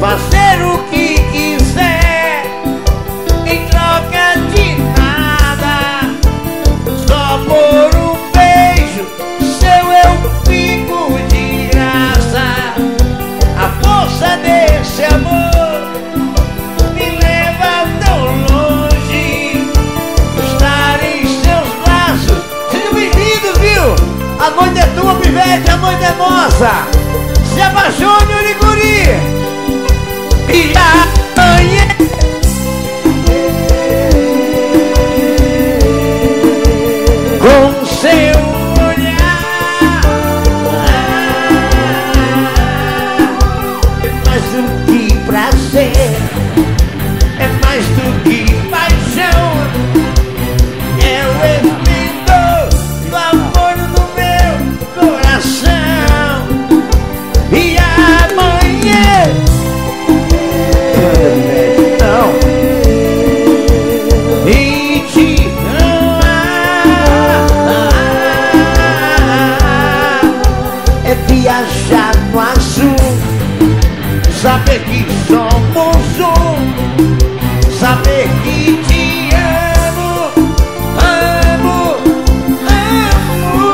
Fazer o que quiser em troca de nada. Só por um beijo seu eu fico de graça. A força desse amor me leva tão longe. Estar em seus braços. Seja bem-vindo, viu? A noite é tua, pivete, a noite é nossa. Se apaixone, Uriguri. E amanhã. Com seu olhar viajar no azul. Saber que somos um. Saber que te amo Amo Amo.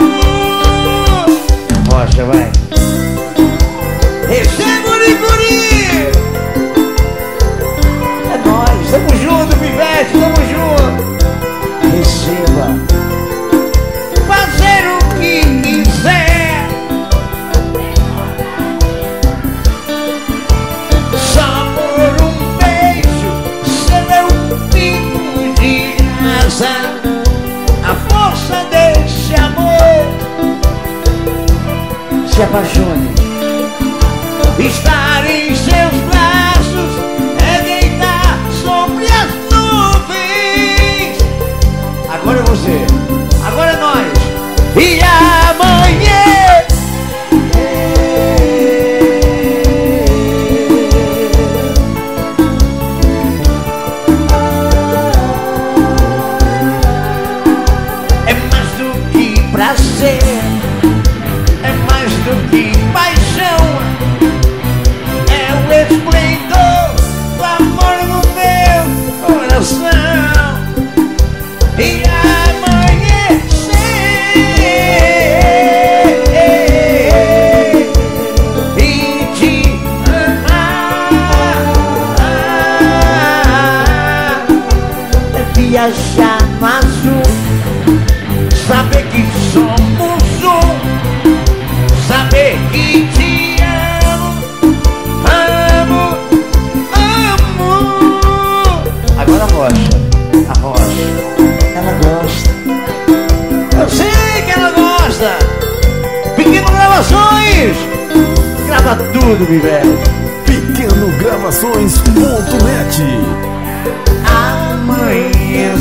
Rocha, vai. Receba o Licuri É nóis, tamo junto, pivete, tamo junto. Receba A força desse amor. Se apaixone. Estar em seus braços É deitar sobre as nuvens. Agora é você Agora é nós. E amanhã prazer É mais do que paixão. É o esplendor do amor no meu coração. E amanhecer E te amar É viajar tudo, bem? Pequenogravações.net Amanhã.